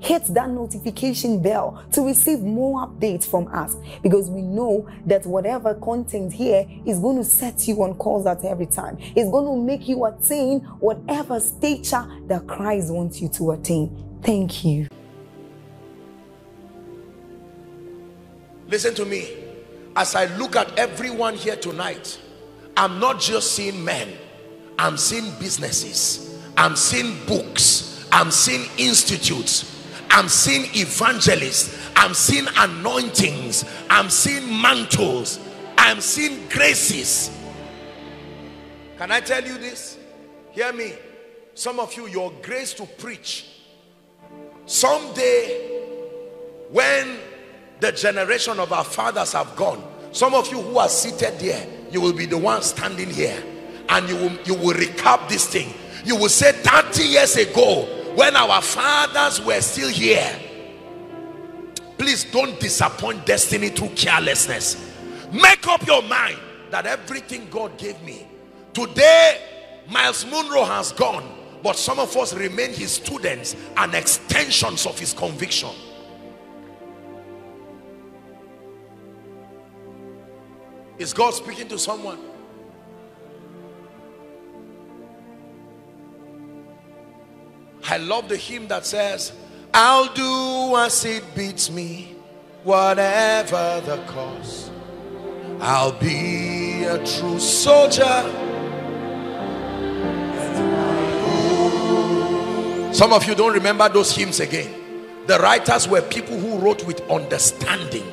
hit that notification bell to receive more updates from us because we know that whatever content here is going to set you on course at every time. It's going to make you attain whatever stature that Christ wants you to attain. Thank you. Listen to me. As I look at everyone here tonight, I'm not just seeing men, I'm seeing businesses, I'm seeing books, I'm seeing institutes, I'm seeing evangelists. I'm seeing anointings. I'm seeing mantles. I'm seeing graces. Can I tell you this? Hear me. Some of you, your grace to preach. Someday, when the generation of our fathers have gone, some of you who are seated there, you will be the one standing here and you will, you will recap this thing. You will say 30 years ago, when our fathers were still here please don't disappoint destiny through carelessness. Make up your mind that everything God gave me today Miles Munroe has gone but some of us remain his students and extensions of his conviction. Is God speaking to someone I love the hymn that says, I'll do as it beats me, whatever the cost. I'll be a true soldier. Some of you don't remember those hymns again. The writers were people who wrote with understanding.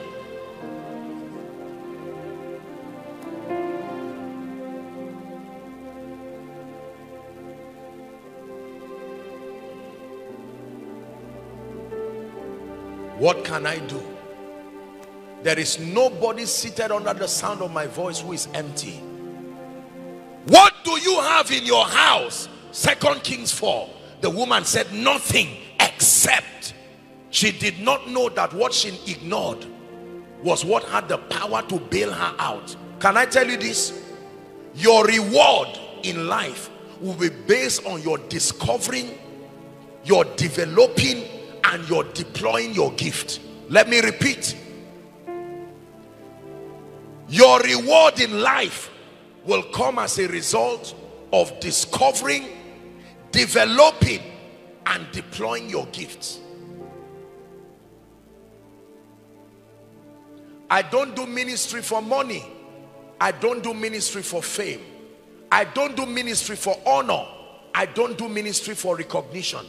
What can I do? There is nobody seated under the sound of my voice who is empty. What do you have in your house? Second Kings 4. The woman said nothing except she did not know that what she ignored was what had the power to bail her out. Can I tell you this? Your reward in life will be based on your discovering, your developing, and you're deploying your gift. Let me repeat. Your reward in life will come as a result of discovering developing and deploying your gifts. I don't do ministry for money. I don't do ministry for fame. I don't do ministry for honor. I don't do ministry for recognition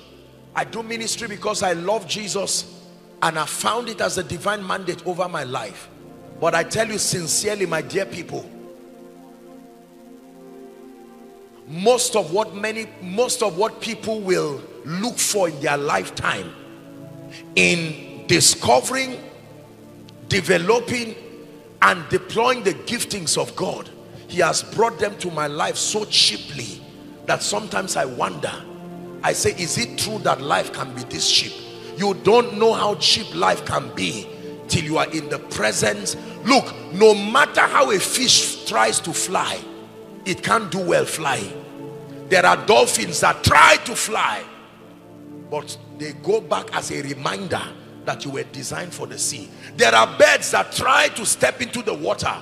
I do ministry because I love Jesus and I found it as a divine mandate over my life. But I tell you sincerely, my dear people, most of what many, most of what people will look for in their lifetime in discovering, developing, and deploying the giftings of God, He has brought them to my life so cheaply that sometimes I wonder I say, is it true that life can be this cheap? You don't know how cheap life can be till you are in the presence. Look, no matter how a fish tries to fly, it can't do well flying. There are dolphins that try to fly, but they go back as a reminder that you were designed for the sea. There are birds that try to step into the water.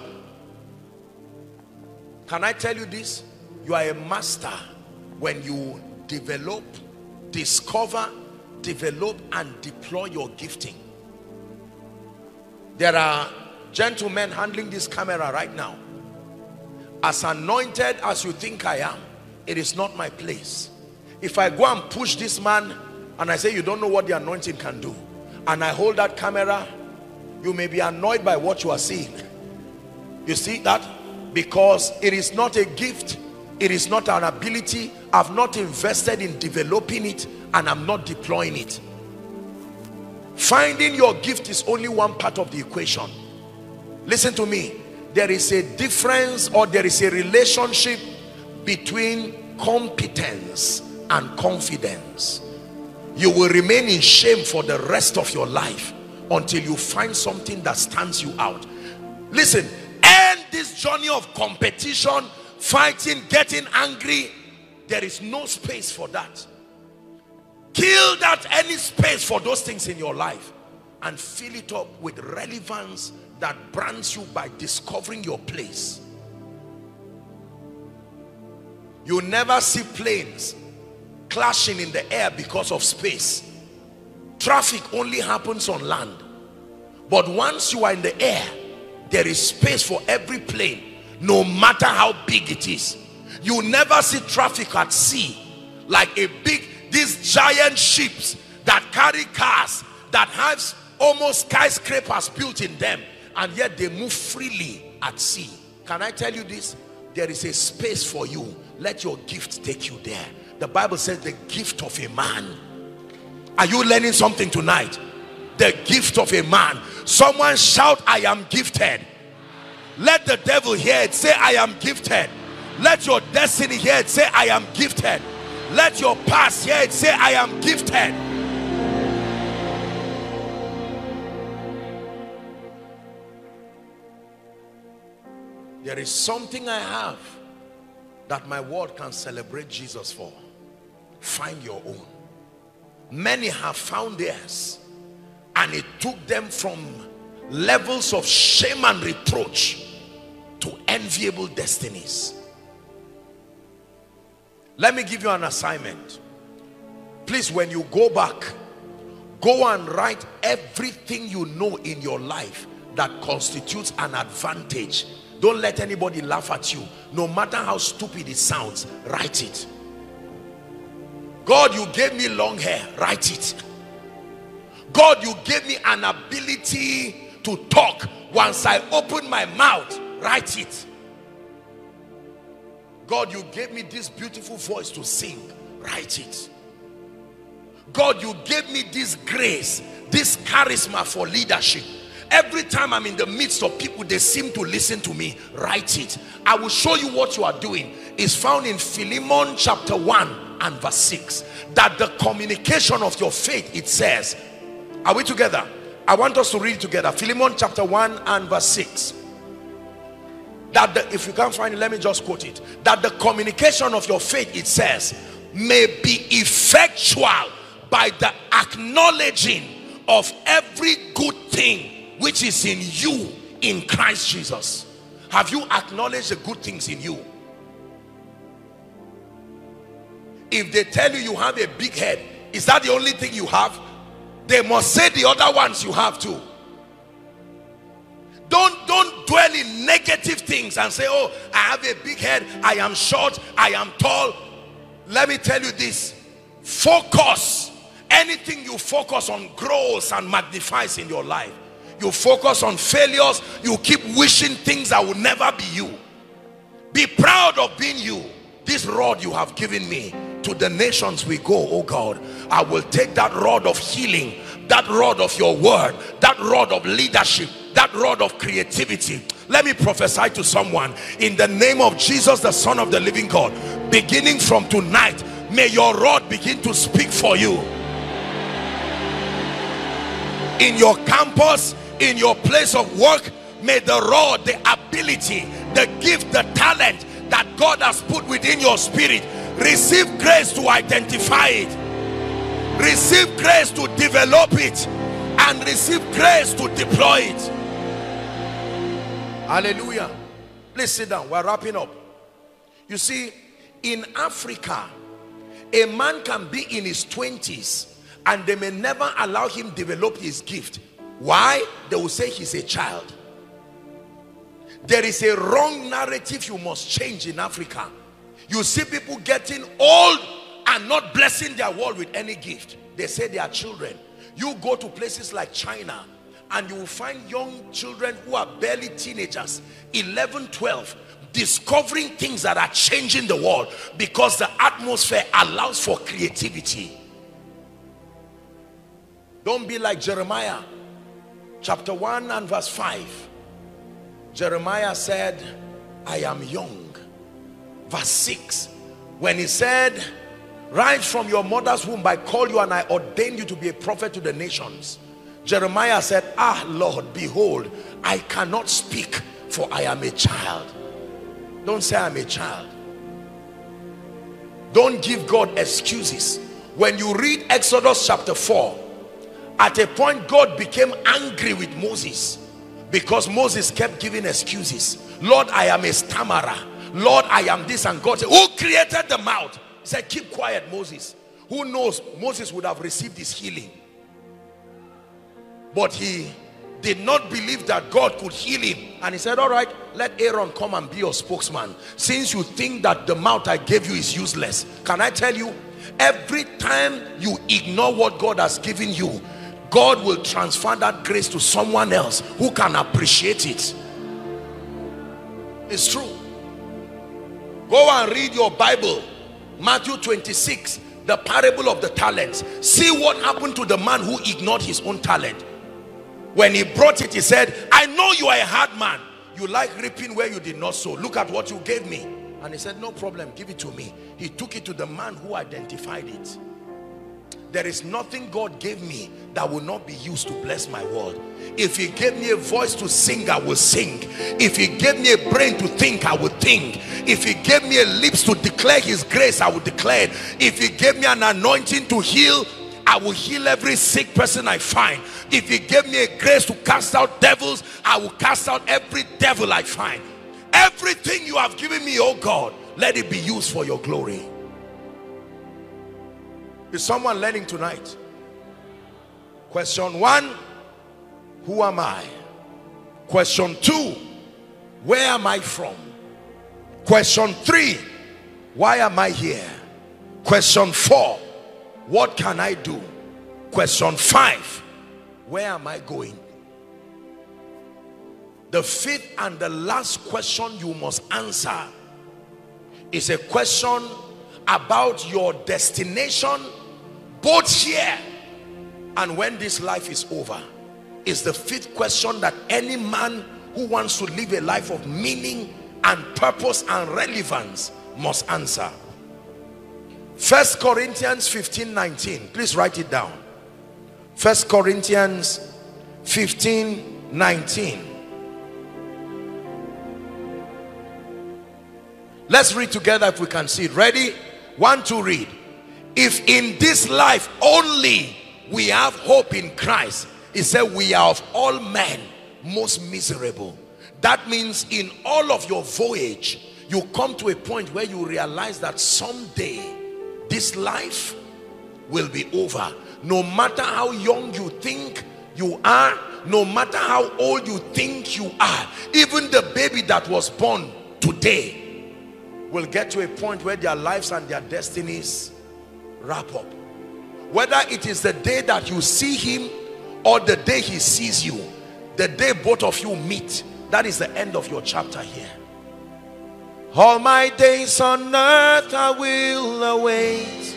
Can I tell you this? You are a master when you develop, discover, develop and deploy your gifting. There are gentlemen handling this camera right now. As anointed as you think I am, it is not my place. If I go and push this man and I say, you don't know what the anointing can do, and I hold that camera, you may be annoyed by what you are seeing. You see that? Because it is not a gift, it is not our ability. I've not invested in developing it and I'm not deploying it. Finding your gift is only one part of the equation. Listen to me. There is a difference or there is a relationship between competence and confidence. You will remain in shame for the rest of your life until you find something that stands you out. Listen, end this journey of competition, fighting, getting angry. There is no space for that. Kill that any space for those things in your life and fill it up with relevance that brands you by discovering your place. You never see planes clashing in the air because of space. Traffic only happens on land. But once you are in the air, there is space for every plane, no matter how big it is. You never see traffic at sea like a big, these giant ships that carry cars that have almost skyscrapers built in them and yet they move freely at sea. Can I tell you this? There is a space for you. Let your gift take you there. The Bible says the gift of a man. Are you learning something tonight? The gift of a man. Someone shout, I am gifted. Let the devil hear it. Say, I am gifted. Let your destiny hear it. Say, I am gifted. Let your past hear it. Say, I am gifted. There is something I have that my world can celebrate Jesus for. Find your own. Many have found theirs and it took them from levels of shame and reproach to enviable destinies. Let me give you an assignment. Please, when you go back, go and write everything you know in your life that constitutes an advantage don't let anybody laugh at you. No matter how stupid it sounds, write it. God, you gave me long hair. Write it. God, you gave me an ability to talk. Once I open my mouth, write it. God, you gave me this beautiful voice to sing. Write it. God, you gave me this grace, this charisma for leadership Every time I'm in the midst of people, they seem to listen to me. Write it. I will show you what you are doing. It's found in Philemon chapter 1 and verse 6. That the communication of your faith, it says. Are we together? I want us to read together. Philemon chapter 1 and verse 6. That the, if you can't find it, let me just quote it. That the communication of your faith, it says, may be effectual by the acknowledging of every good thing which is in you in Christ Jesus. Have you acknowledged the good things in you? If they tell you you have a big head, is that the only thing you have? They must say the other ones you have too. Don't, don't dwell in negative things and say, oh, I have a big head, I am short, I am tall. Let me tell you this. Focus. Anything you focus on grows and magnifies in your life. You focus on failures. You keep wishing things that will never be you. Be proud of being you. This rod you have given me to the nations we go oh God. I will take that rod of healing that rod of your word that rod of leadership that rod of creativity. Let me prophesy to someone. In the name of Jesus the son of the living God beginning from tonight may your rod begin to speak for you. In your campus in your place of work may the rod the ability the gift the talent that God has put within your spirit receive grace to identify it. Receive grace to develop it and receive grace to deploy it hallelujah please sit down we're wrapping up you see in Africa a man can be in his 20s and they may never allow him develop his gift Why? They will say he's a child. There is a wrong narrative you must change in Africa. You see people getting old and not blessing their world with any gift. They say they are children. You go to places like China and you will find young children who are barely teenagers, 11, 12, discovering things that are changing the world because the atmosphere allows for creativity. Don't be like Jeremiah chapter 1 and verse 5. Jeremiah said, I am young. Verse 6, when he said, right from your mother's womb I call you and I ordained you to be a prophet to the nations. Jeremiah said, ah Lord, behold, I cannot speak for I am a child. Don't say I'm a child. Don't give God excuses. When you read Exodus chapter 4, at a point God became angry with Moses because Moses kept giving excuses. Lord, I am a stammerer. Lord, I am this and God said, who created the mouth? He said, keep quiet, Moses. Who knows Moses would have received his healing. But he did not believe that God could heal him. And he said, all right, let Aaron come and be your spokesman. Since you think that the mouth I gave you is useless. Can I tell you, every time you ignore what God has given you, God will transfer that grace to someone else who can appreciate it. It's true. Go and read your Bible. Matthew 26, the parable of the talents. See what happened to the man who ignored his own talent. When he brought it, he said, I know you are a hard man. You like reaping where you did not sow. Look at what you gave me. And he said, no problem, give it to me. He took it to the man who identified it. There is nothing God gave me that will not be used to bless my world. If he gave me a voice to sing, I will sing. If he gave me a brain to think, I will think. If he gave me a lips to declare his grace, I will declare it. If he gave me an anointing to heal, I will heal every sick person I find. If he gave me a grace to cast out devils, I will cast out every devil I find. Everything you have given me, oh God, let it be used for your glory. Is someone learning tonight? Question one, who am I? Question two, where am I from? Question three, why am I here? Question four, what can I do? Question five, where am I going? The fifth and the last question you must answer is a question about your destination both here and when this life is over is the fifth question that any man who wants to live a life of meaning and purpose and relevance must answer First Corinthians 15 19. Please write it down. First Corinthians 15 19. Let's read together if we can see it. Ready? One, to read. If in this life only we have hope in Christ, he said we are of all men most miserable. That means in all of your voyage, you come to a point where you realize that someday this life will be over. No matter how young you think you are no matter how old you think you are even the baby that was born today will get to a point where their lives and their destinies wrap up. Whether it is the day that you see him or the day he sees you the day both of you meet that is the end of your chapter here all my days on earth I will await.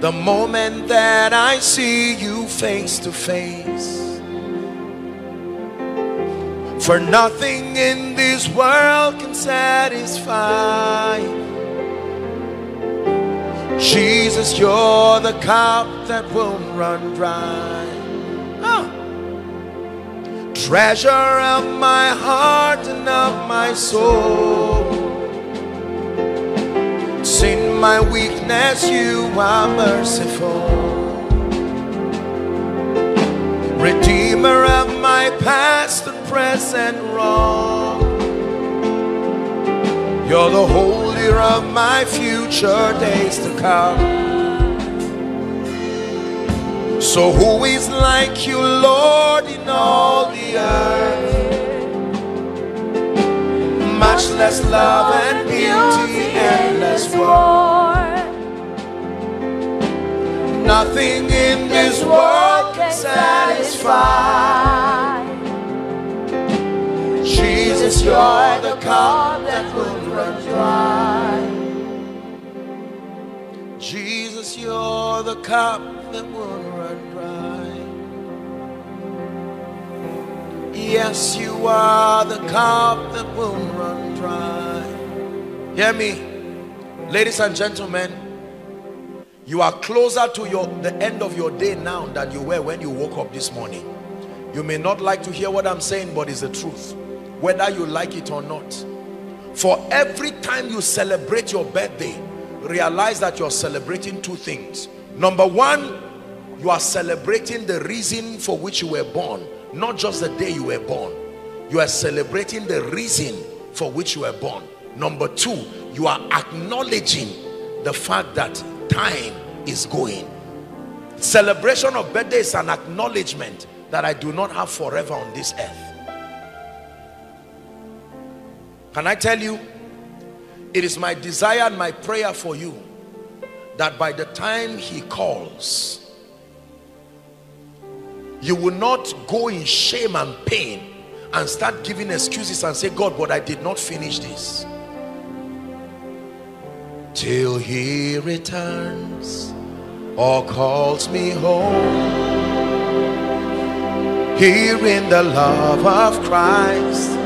The moment that I see you face to face. For nothing in this world can satisfy. Jesus, you're the cup that won't run dry treasure of my heart and of my soul. It's in my weakness you are merciful. Redeemer of my past and present wrong. You're the holder of my future days to come. So who is like you, Lord, in all the earth? Much less love and beauty, endless worth. Nothing in this world can satisfy. Jesus, you're the cup that will run dry. Jesus, you're the cup Yes, you are the cup that will run dry. Hear me, ladies and gentlemen. You are closer to your the end of your day now than you were when you woke up this morning. You may not like to hear what I'm saying, but it's the truth. Whether you like it or not. For every time you celebrate your birthday, realize that you're celebrating two things. Number one, you are celebrating the reason for which you were born, not just the day you were born. You are celebrating the reason for which you were born. Number two, you are acknowledging the fact that time is going. Celebration of birthday is an acknowledgement that I do not have forever on this earth. Can I tell you, it is my desire and my prayer for you that by the time he calls, you will not go in shame and pain and start giving excuses and say, God, but I did not finish this. Till he returns or calls me home. Here in the love of Christ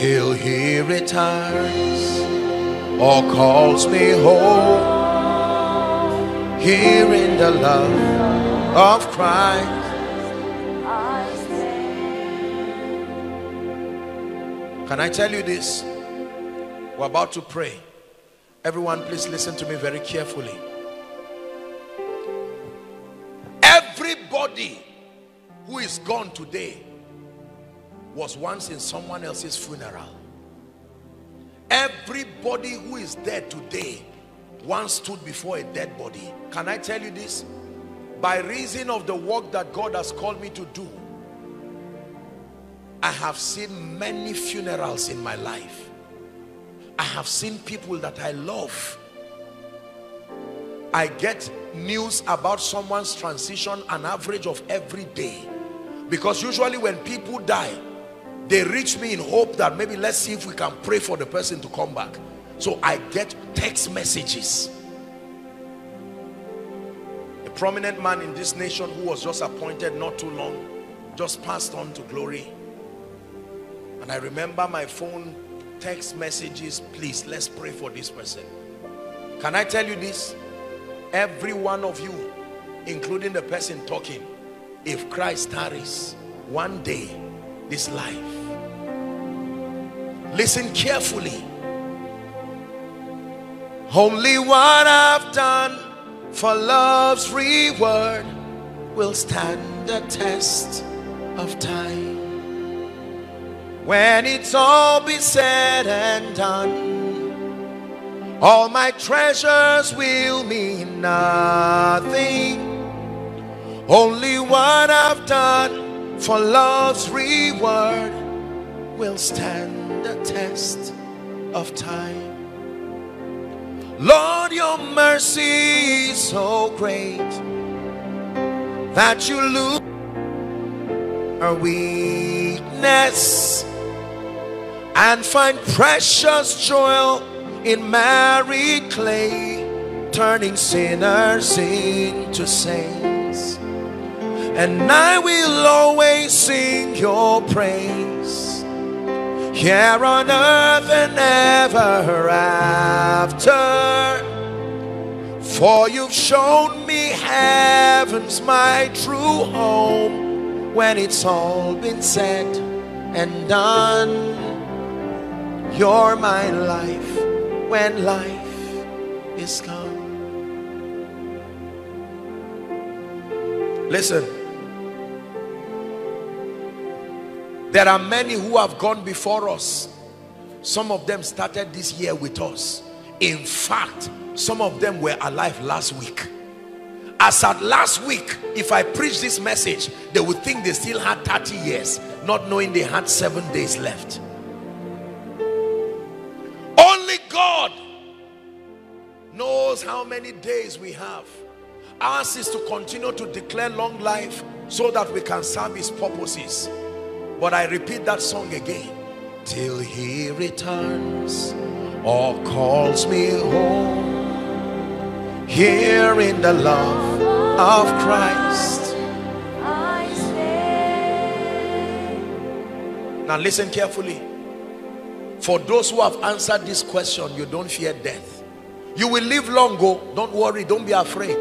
till he returns or calls me home here in the love of Christ. Can I tell you this? We're about to pray. Everyone, please listen to me very carefully. Everybody who is gone today was once in someone else's funeral. Everybody who is dead today once stood before a dead body. Can I tell you this? By reason of the work that God has called me to do, I have seen many funerals in my life. I have seen people that I love. I get news about someone's transition an average of every day. Because usually when people die, they reach me in hope that maybe let's see if we can pray for the person to come back. So i get text messages. A prominent man in this nation who was just appointed not too long just passed on to glory. And i remember my phone text messages please let's pray for this person. Can i tell you this? Every one of you including the person talking if christ tarries one day this life Listen carefully. Only what I've done for love's reward will stand the test of time. When it's all be said and done, all my treasures will mean nothing. Only what I've done for love's reward will stand the test of time. Lord, your mercy is so great that you lose our weakness and find precious joy in married clay, turning sinners into saints. And I will always sing your praise here on earth and ever after. For you've shown me heaven's my true home when it's all been said and done. You're my life when life is gone. Listen. There are many who have gone before us Some of them started this year with us. In fact, some of them were alive last week. As at last week, if I preach this message, they would think they still had 30 years, not knowing they had seven days left. Only God knows how many days we have. Ours is to continue to declare long life so that we can serve his purposes. But I repeat that song again. Till he returns or calls me home here in the love of Christ. Now listen carefully. For those who have answered this question, you don't fear death. You will live long, go. Don't worry, don't be afraid.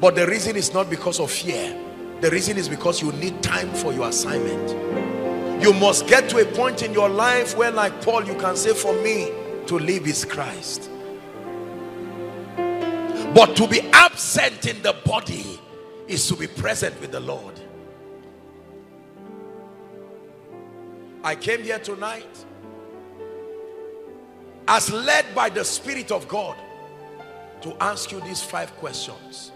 But the reason is not because of fear. The reason is because you need time for your assignment. You must get to a point in your life where like Paul, you can say for me to live is Christ. But to be absent in the body is to be present with the Lord. I came here tonight as led by the Spirit of God to ask you these five questions.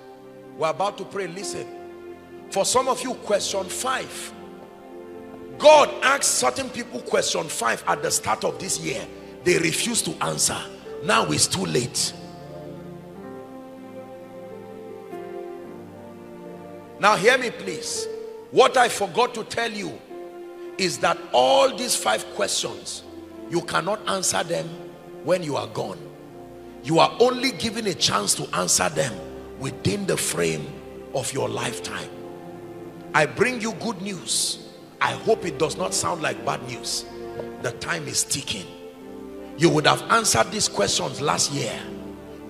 We're about to pray. Listen. For some of you, question five. God asked certain people question five at the start of this year. They refused to answer. Now it's too late. Now hear me please. What I forgot to tell you is that all these five questions, you cannot answer them when you are gone. You are only given a chance to answer them within the frame of your lifetime. I bring you good news. I hope it does not sound like bad news. The time is ticking. You would have answered these questions last year,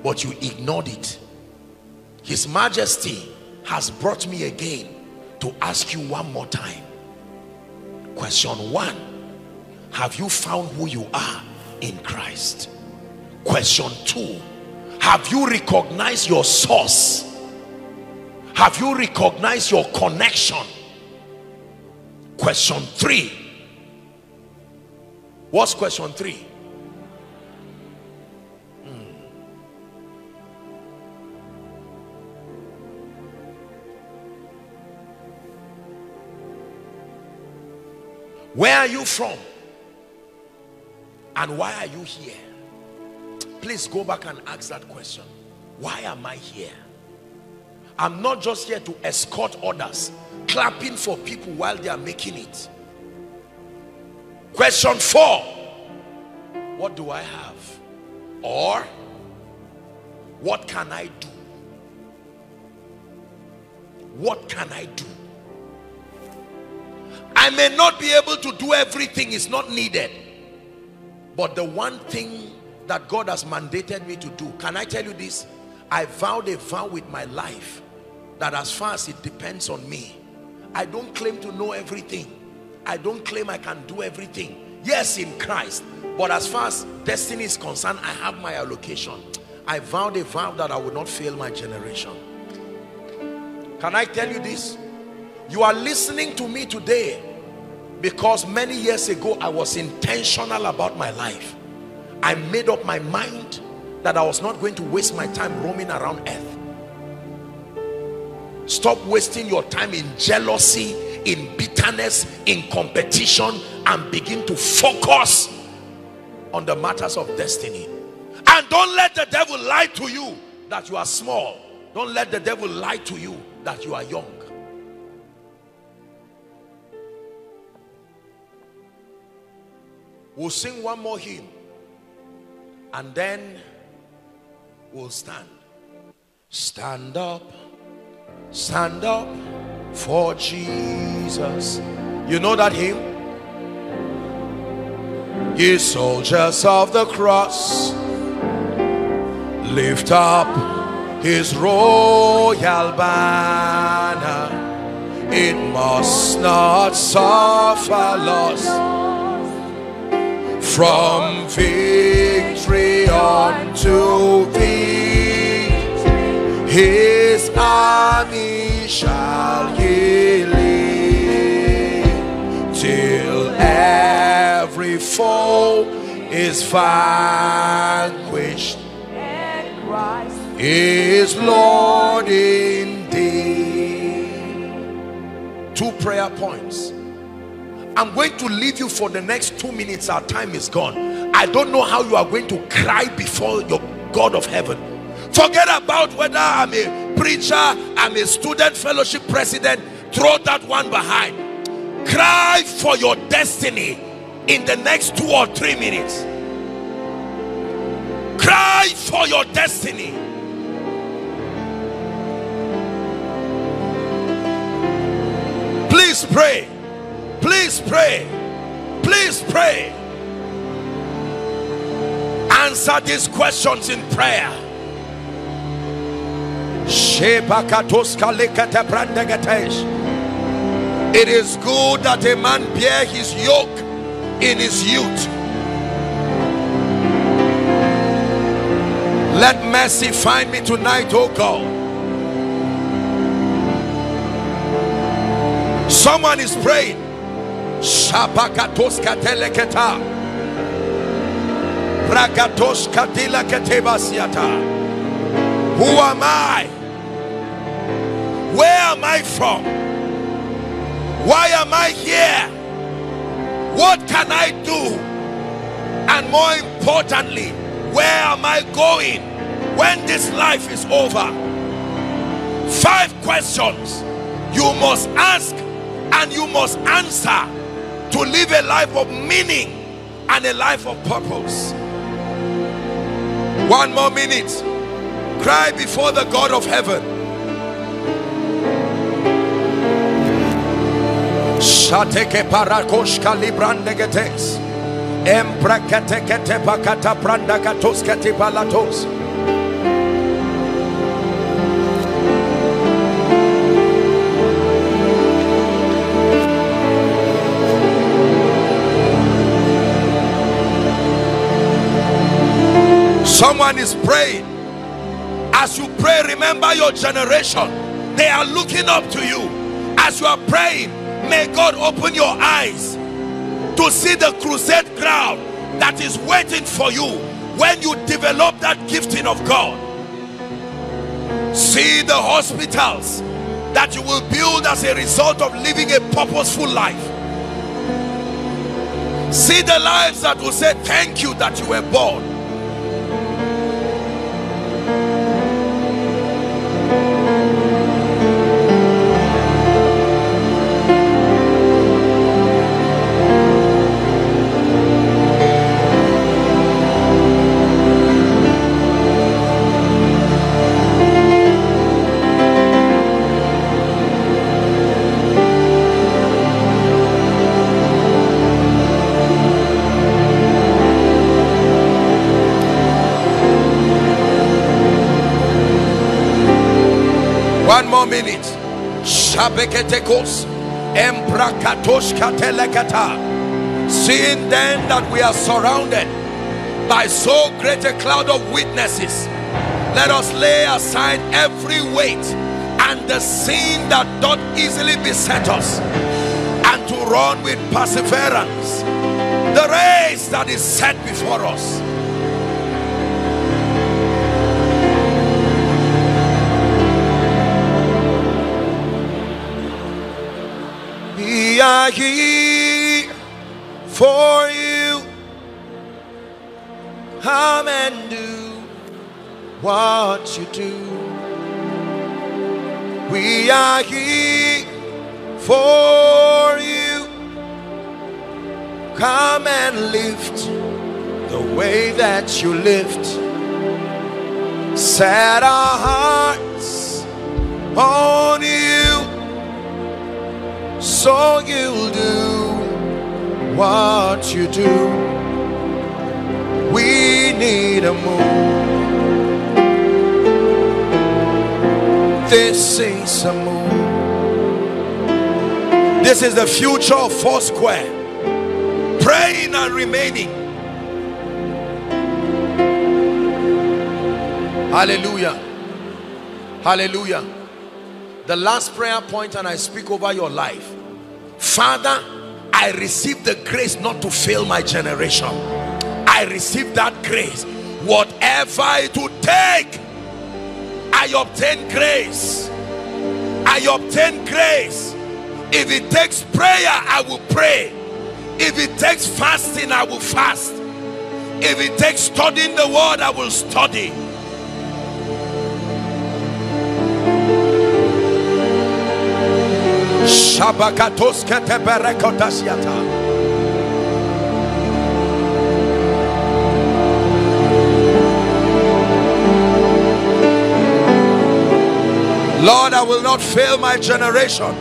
but you ignored it. His Majesty has brought me again to ask you one more time. Question one Have you found who you are in Christ? Question two Have you recognized your source? Have you recognized your connection? Question three What's question three? Hmm. Where are you from? And why are you here? Please go back and ask that question. Why am I here? I'm not just here to escort others, clapping for people while they are making it. Question four What do I have? Or what can I do? What can I do? I may not be able to do everything, it's not needed. But the one thing that God has mandated me to do, can I tell you this? I vowed a vow with my life that as far as it depends on me, I don't claim to know everything. I don't claim I can do everything. Yes, in Christ. But as far as destiny is concerned, I have my allocation. I vowed a vow that I would not fail my generation. Can I tell you this? You are listening to me today because many years ago I was intentional about my life I made up my mind that I was not going to waste my time roaming around earth stop wasting your time in jealousy in bitterness in competition and begin to focus on the matters of destiny. And don't let the devil lie to you that you are small. Don't let the devil lie to you that you are young. We'll sing one more hymn and then we'll stand. Stand up, stand up for Jesus. You know that hymn? Ye soldiers of the cross, lift up his royal banner. It must not suffer loss from victory unto victory, his army shall lead till every foe is vanquished is Lord indeed. Two prayer points. I'm going to leave you for the next two minutes. Our time is gone. I don't know how you are going to cry before your God of heaven. Forget about whether I'm a preacher, I'm a student fellowship president. Throw that one behind. Cry for your destiny in the next two or three minutes. Cry for your destiny. Please pray. Please pray. Please pray. Answer these questions in prayer. It is good that a man bear his yoke in his youth. Let mercy find me tonight, oh God. Someone is praying. Who am I? Where am I from? Why am I here? What can I do? And more importantly, where am I going when this life is over? Five questions you must ask and you must answer to live a life of meaning and a life of purpose. One more minute. Cry before the God of heaven. Shateke parakoshka pakata. Someone is praying. As you pray, remember your generation. They are looking up to you. As you are praying, may God open your eyes to see the crusade ground that is waiting for you when you develop that gifting of God. See the hospitals that you will build as a result of living a purposeful life. See the lives that will say, Thank you that you were born. Minute. Seeing then that we are surrounded by so great a cloud of witnesses, let us lay aside every weight and the sin that doth easily beset us, and to run with perseverance the race that is set before us. Are here for you. Come and do what you do. We are here for you. Come and lift the way that you lift. Set our hearts on so you'll do what you do. We need a move. This is a move. This is the future of Foursquare. Praying and remaining. Hallelujah. Hallelujah. The last prayer point, and I speak over your life. Father, I receive the grace not to fail my generation. I receive that grace. Whatever it would take, I obtain grace. I obtain grace. If it takes prayer, I will pray. If it takes fasting, I will fast. If it takes studying the word, I will study. Shabakatos. Lord, I will not fail my generation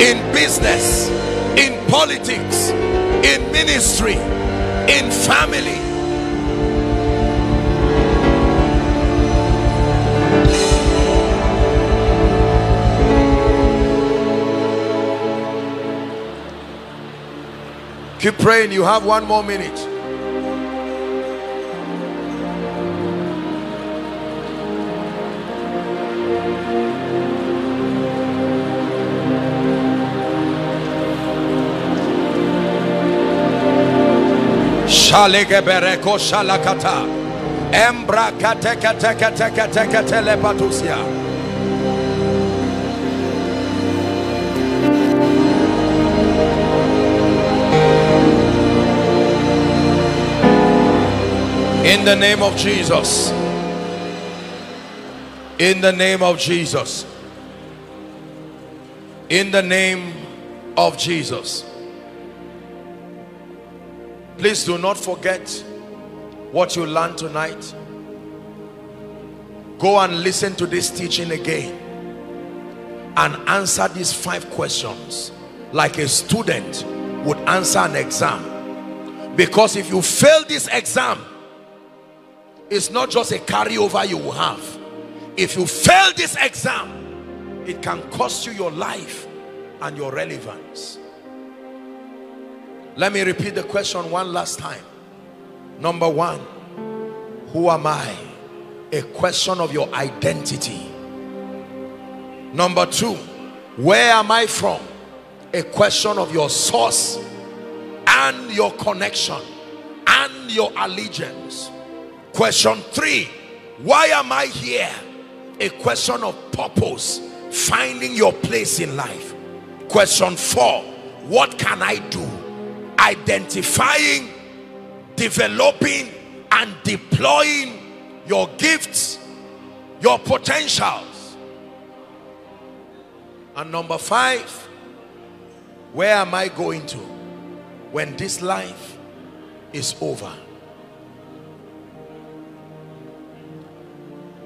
in business, in politics, in ministry, in family. Keep praying. You have one more minute. Shalege bereko shalakata. Embra kateka In the name of Jesus. In the name of Jesus. In the name of Jesus. Please do not forget what you learned tonight. Go and listen to this teaching again and answer these five questions like a student would answer an exam. Because if you fail this exam, it's not just a carryover you will have. If you fail this exam, it can cost you your life and your relevance. Let me repeat the question one last time. Number one, who am I? A question of your identity. Number two, where am I from? A question of your source and your connection and your allegiance. Question three, why am I here? A question of purpose, finding your place in life. Question four, what can I do? identifying, developing, and deploying your gifts, your potentials. And number five, where am I going to when this life is over?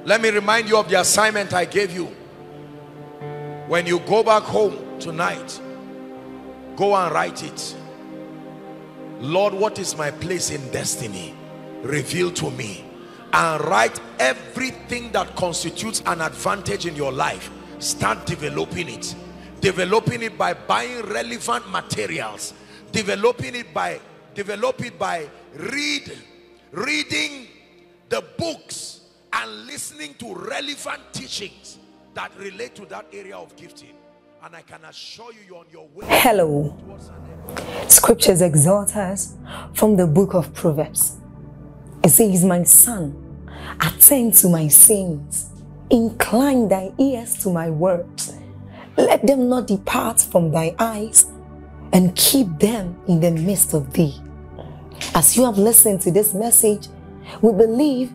Let me remind you of the assignment I gave you. When you go back home tonight, go and write it. Lord, what is my place in destiny? Reveal to me. And write everything that constitutes an advantage in your life. Start developing it. Developing it by buying relevant materials. Developing it by develop it by read reading the books and listening to relevant teachings that relate to that area of gifting and I can assure you you're on your way. Hello. Scriptures exhort us from the book of Proverbs. It says, My son, attend to my sins, incline thy ears to my words, let them not depart from thy eyes, and keep them in the midst of thee. As you have listened to this message, we believe